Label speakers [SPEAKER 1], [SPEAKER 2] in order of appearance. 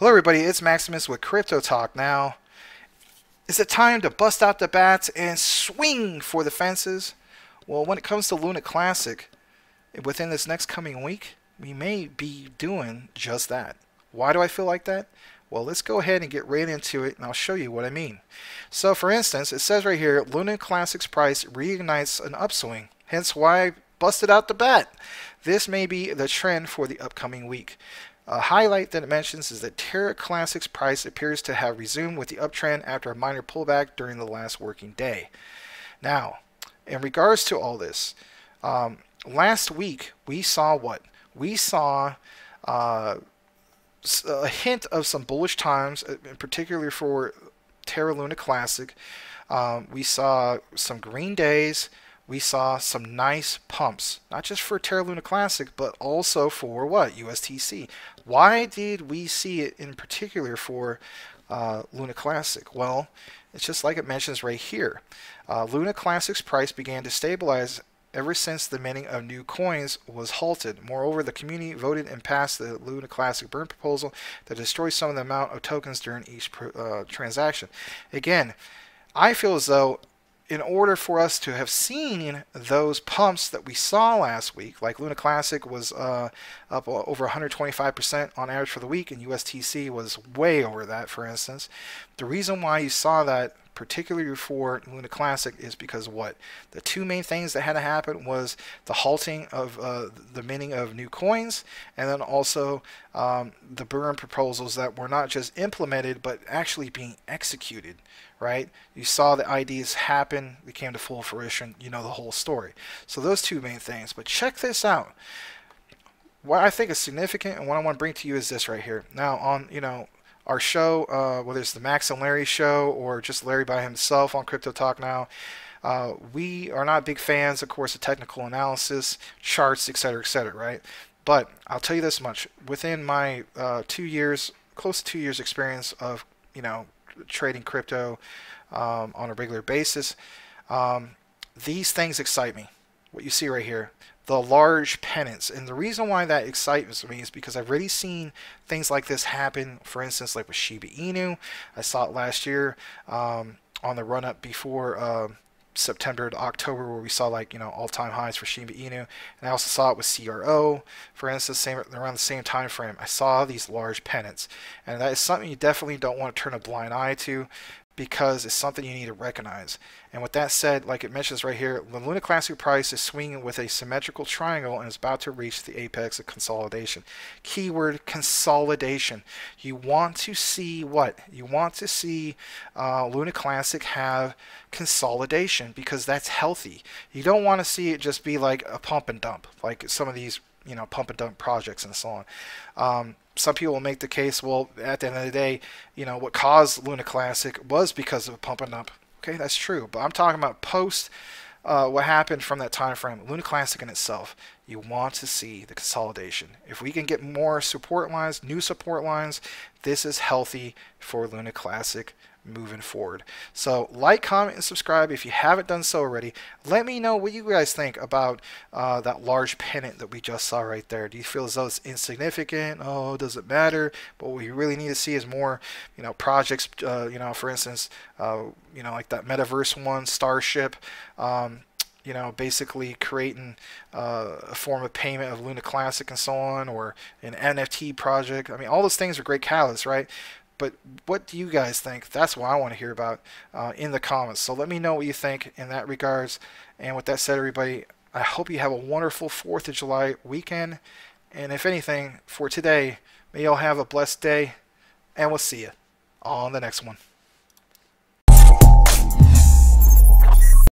[SPEAKER 1] Hello everybody, it's Maximus with Crypto Talk. Now, is it time to bust out the bats and swing for the fences? Well, when it comes to Luna Classic, within this next coming week, we may be doing just that. Why do I feel like that? Well, let's go ahead and get right into it, and I'll show you what I mean. So, for instance, it says right here, Luna Classic's price reignites an upswing, hence why I busted out the bat. This may be the trend for the upcoming week. A highlight that it mentions is that Terra Classic's price appears to have resumed with the uptrend after a minor pullback during the last working day. Now, in regards to all this, um, last week we saw what? We saw uh, a hint of some bullish times, uh, particularly for Terra Luna Classic. Um, we saw some green days. We saw some nice pumps, not just for Terra Luna Classic, but also for what? USTC. Why did we see it in particular for uh, Luna Classic? Well, it's just like it mentions right here. Uh, Luna Classic's price began to stabilize ever since the minting of new coins was halted. Moreover, the community voted and passed the Luna Classic burn proposal that destroys some of the amount of tokens during each uh, transaction. Again, I feel as though in order for us to have seen those pumps that we saw last week, like Luna Classic was uh, up over 125% on average for the week, and USTC was way over that, for instance. The reason why you saw that particularly for Luna Classic, is because what? The two main things that had to happen was the halting of uh, the minting of new coins, and then also um, the burn proposals that were not just implemented, but actually being executed, right? You saw the IDs happen, they came to full fruition, you know the whole story. So those two main things. But check this out. What I think is significant and what I want to bring to you is this right here. Now on, you know, our show, uh, whether it's the Max and Larry show or just Larry by himself on Crypto Talk Now, uh, we are not big fans, of course, of technical analysis, charts, etc., etc., right? But I'll tell you this much: within my uh, two years, close to two years experience of you know trading crypto um, on a regular basis, um, these things excite me. What you see right here, the large pennants. And the reason why that excites me is because I've already seen things like this happen. For instance, like with Shiba Inu, I saw it last year um, on the run up before uh, September to October, where we saw like you know all-time highs for Shiba Inu, and I also saw it with CRO, for instance, same around the same time frame. I saw these large pennants, and that is something you definitely don't want to turn a blind eye to because it's something you need to recognize. And with that said, like it mentions right here, the Luna Classic price is swinging with a symmetrical triangle and is about to reach the apex of consolidation. Keyword consolidation. You want to see what? You want to see uh, Luna Classic have consolidation because that's healthy. You don't want to see it just be like a pump and dump, like some of these you know pump and dump projects and so on. Um, some people will make the case, well, at the end of the day, you know, what caused Luna Classic was because of pumping up. Okay, that's true. But I'm talking about post uh, what happened from that time frame. Luna Classic in itself, you want to see the consolidation. If we can get more support lines, new support lines, this is healthy for Luna Classic moving forward. So like, comment, and subscribe if you haven't done so already. Let me know what you guys think about uh, that large pennant that we just saw right there. Do you feel as though it's insignificant? Oh, does it matter? But what we really need to see is more, you know, projects. Uh, you know, for instance, uh, you know, like that Metaverse one, Starship. Um, you know, basically creating uh, a form of payment of Luna Classic and so on, or an NFT project. I mean, all those things are great catalysts, right? But what do you guys think? That's what I want to hear about uh, in the comments. So let me know what you think in that regards. And with that said, everybody, I hope you have a wonderful 4th of July weekend. And if anything, for today, may you all have a blessed day. And we'll see you on the next one.